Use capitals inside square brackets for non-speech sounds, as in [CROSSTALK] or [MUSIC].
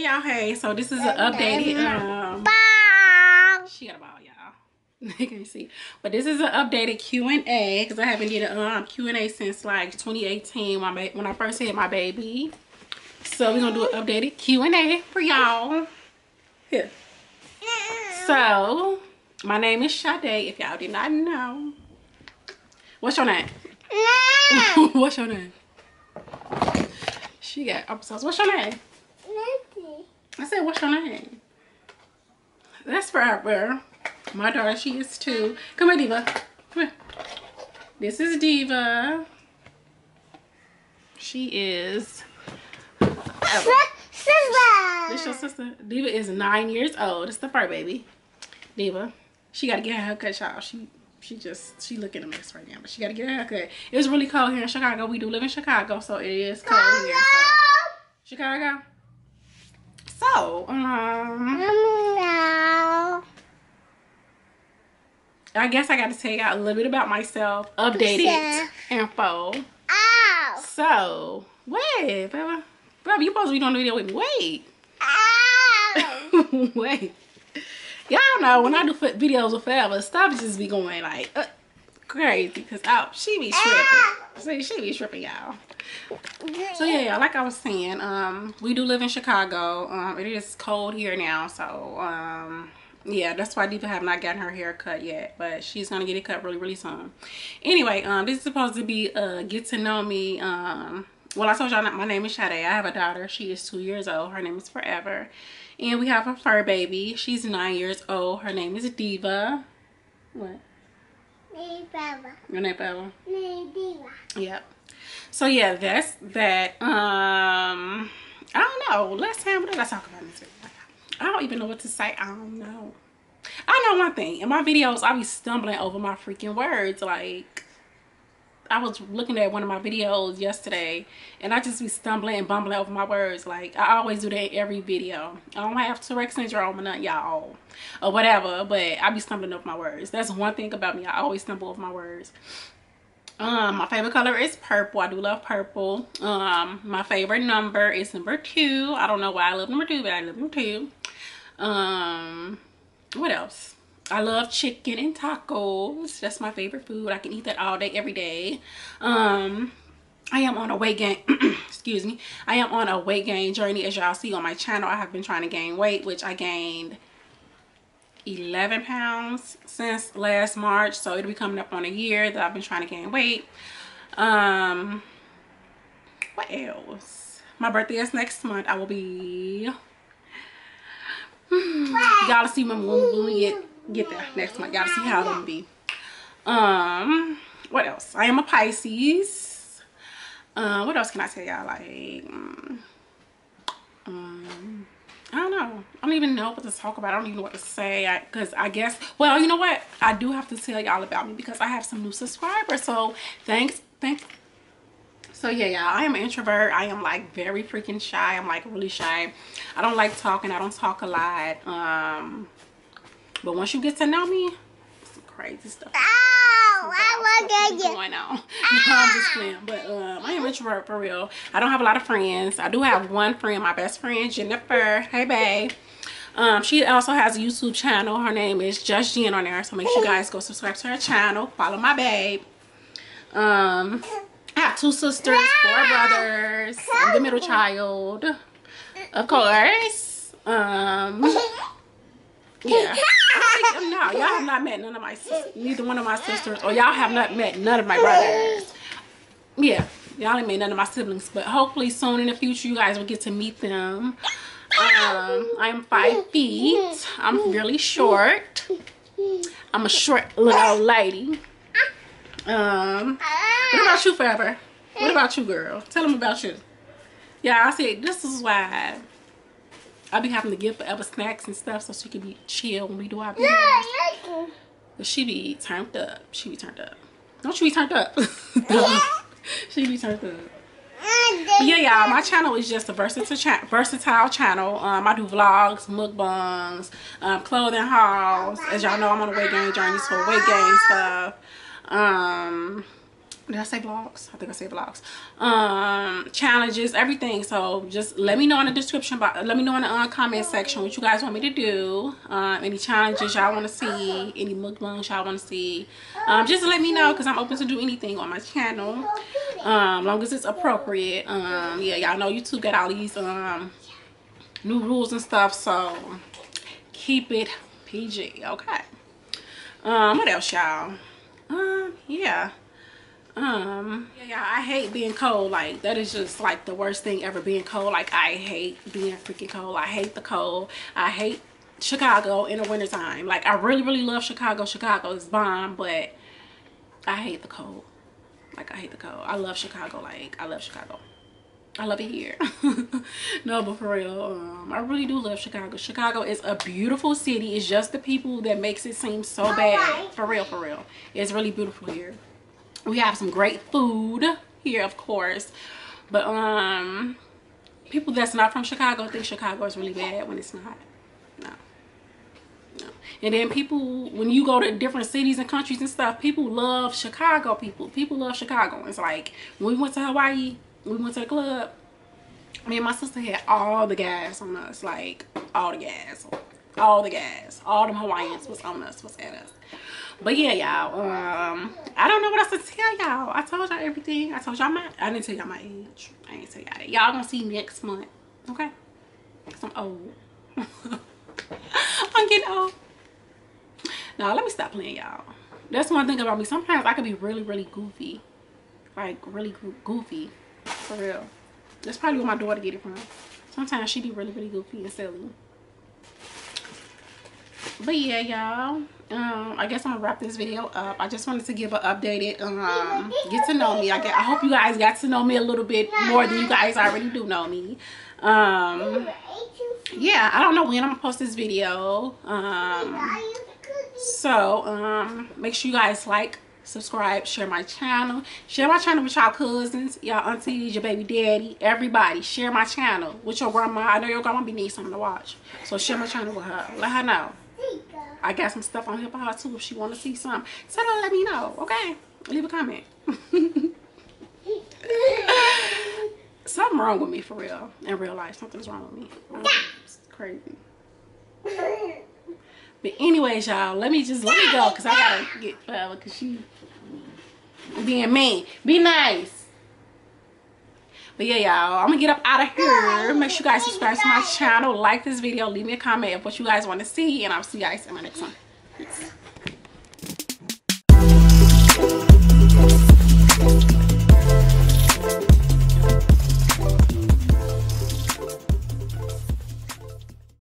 y'all. Hey. So this is an updated um Bye. she got a ball y'all. [LAUGHS] They can't see. But this is an updated q&a because i haven't did a um, q&a since like 2018 when, I, when i first had my baby. So we're gonna do an updated q&a for y'all. Here. So my name is Sade if y'all did not know. What's your name? [LAUGHS] What's your name? She got applesauce. What's your name I said, what's your name? That's forever. My daughter, she is too. Come here, Diva. Come here. This is Diva. She is. This your sister. Diva is nine years old. It's the fur baby. Diva. She gotta get her haircut, y'all. She she just she looking a mess right now, but she gotta get her haircut. It's really cold here in Chicago. We do live in Chicago, so it is cold here. So. Chicago. So, um, I guess I got to tell y'all a little bit about myself. Updated Yeah. info. Ow. So, wait, Bella. Bella, you supposed to be doing the video with me. Wait. Ow. [LAUGHS] wait. Y'all know when I do videos with Forever, stuff just be going like uh, crazy. Because oh, she be tripping. See, she be tripping, y'all. So yeah, like I was saying, um, we do live in Chicago. Um, it is cold here now, so um, yeah, that's why Diva have not gotten her hair cut yet, but she's gonna get it cut really, really soon. Anyway, um, this is supposed to be uh get to know me. Um, well, I told y'all my name is Sade. I have a daughter. She is two years old. Her name is Forever, and we have a fur baby. She's nine years old. Her name is Diva. What? Me, Baba. Your name, Forever? Diva. Yep. So yeah, that's that. Um, I don't know. Last time, what did I talk about this video? I don't even know what to say. I don't know. I know one thing. In my videos, I be stumbling over my freaking words. Like, I was looking at one of my videos yesterday, and I just be stumbling and bumbling over my words. Like, I always do that every video. I don't have Tourette syndrome or nothing, y'all, or whatever, but I be stumbling over my words. That's one thing about me. I always stumble over my words. Um, my favorite color is purple. I do love purple. Um, my favorite number is number two. I don't know why I love number two, but I love number two. Um, what else? I love chicken and tacos. That's my favorite food. I can eat that all day, every day. Um, I am on a weight gain, [CLEARS THROAT] excuse me. I am on a weight gain journey. As y'all see on my channel, I have been trying to gain weight, which I gained 11 pounds since last March. So it'll be coming up on a year that I've been trying to gain weight. Um, what else? My birthday is next month. I will be, y'all see my when, when we get, there next month. Gotta see how it'll be. Um, what else? I am a Pisces. Um, what else can I tell y'all? Like, mm, um, I don't know. I don't even know what to talk about. I don't even know what to say. Because I, guess, well, you know what? I do have to tell y'all about me because I have some new subscribers. So thanks, thanks. So yeah, y'all, I am introvert. I am like very freaking shy. I'm like really shy. I don't like talking. I don't talk a lot. Um, but once you get to know me, some crazy stuff. Ow. I stuff want be to get going on. [LAUGHS] No, I'm just playing. But um, I am introvert for real. I don't have a lot of friends. I do have one friend, my best friend, Jennifer. Hey, babe. Um, she also has a YouTube channel. Her name is Just Jen on there. So make sure you guys go subscribe to her channel. Follow my babe. Um, I have two sisters, four brothers. I'm the middle child. Of course. Um, [LAUGHS] yeah. No, y'all have not met none of my sisters. Neither one of my sisters. Or y'all have not met none of my brothers. Yeah. Y'all ain't met none of my siblings. But hopefully soon in the future you guys will get to meet them. Um, I'm five feet. I'm really short. I'm a short little lady. Um, what about you, Forever? What about you, girl? Tell them about you. Yeah, I said this is why I be having to give Forever snacks and stuff so she can be chill when we do our videos. But she be turned up. She be turned up. Don't you be turned up? [LAUGHS] she be turned up. But yeah, y'all, my channel is just a versatile, cha versatile channel. Um, I do vlogs, mukbangs, um, clothing hauls. As y'all know, I'm on a weight gain journey, so weight gain stuff. Um, did I say vlogs? I think I said vlogs. Um, challenges, everything. So just let me know in the description box. Let me know in the uh, comment section what you guys want me to do. Um, any challenges y'all want to see, any mukbangs y'all want to see. Um, just let me know because I'm open to do anything on my channel. Um, long as it's appropriate. Um, yeah, y'all know YouTube got all these um new rules and stuff. So keep it PG. Okay. Um, what else, y'all? Um, yeah um yeah i hate being cold. Like that is just like the worst thing ever being cold. Like i hate being freaking cold. I hate the cold. I hate chicago in the wintertime. Like i really really love chicago. Chicago is bomb but i hate the cold. Like i hate the cold. I love chicago. Like i love chicago. I love it here. [LAUGHS] no, but for real, um, I really do love Chicago. Chicago is a beautiful city. It's just the people that makes it seem so bad. For real, for real. It's really beautiful here we have some great food here of course. But um people that's not from chicago think chicago is really bad when it's not. No. No. And then people when you go to different cities and countries and stuff people love chicago people. People love chicago. It's like when we went to hawaii we went to the club me and my sister had all the gas on us like all the gas. All the gas. All the hawaiians was on us was at us but yeah y'all um i don't know what else to tell y'all. I told y'all everything. I told y'all my i didn't tell y'all my age. I didn't tell y'all that. Y'all gonna see next month okay? Because i'm old i'm getting old. Now let me stop playing y'all. That's one thing about me. Sometimes i can be really really goofy. Like really goofy. For real. That's probably where my daughter get it from. Sometimes she be really really goofy and silly but yeah y'all. Um i guess i'm gonna wrap this video up. I just wanted to give an updated um get to know me. I get i hope you guys got to know me a little bit more than you guys already do know me. Um yeah i don't know when i'm gonna post this video. Um so um make sure you guys like subscribe share my channel. Share my channel with y'all cousins y'all aunties your baby daddy everybody. Share my channel with your grandma. I know your grandma be need something to watch. So share my channel with her. Let her know I got some stuff on here for her too if she want to see some. So let me know, okay? Leave a comment. [LAUGHS] Something wrong with me for real. In real life, something's wrong with me. Um, it's crazy. But anyways, y'all, let me just let me go because I gotta get forever because she being mean. Be nice. But yeah, y'all, I'm gonna get up out of here. Make sure you guys subscribe to my channel, like this video, leave me a comment of what you guys want to see, and I'll see you guys in my next one. Peace.